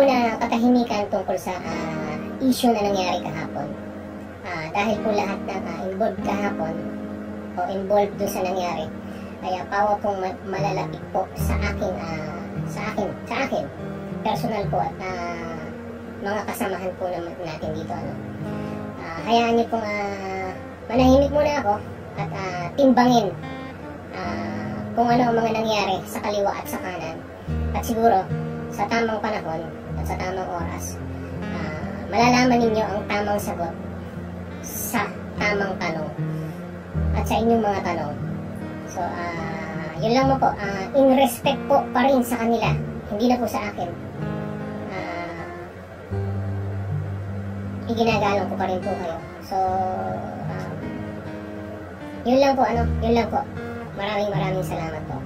lang po na katahimikan tungkol sa ah, issue na nangyari kahapon. Ah, dahil po lahat ng ah, involved kahapon o involved doon sa nangyari, kaya pawa pong ma- malalapit po sa akin, ah, sa akin, sa akin, personal po at ah, mga kasamahan po naman natin dito. Ano. Ah, hayaan niyo pong ah, manahimik muna ako at ah, timbangin ah, kung ano ang mga nangyari sa kaliwa at sa kanan. At siguro, sa tamang panahon at sa tamang oras, ah, malalaman ninyo ang tamang sagot sa tamang tanong at sa inyong mga tanong. So, ah, yun lang mo po. Ah, in respect po pa rin sa kanila. Hindi na po sa akin. Ah, iginagalang ko pa rin po kayo. So, um, yun lang po, ano, yun lang po. Maraming maraming salamat po.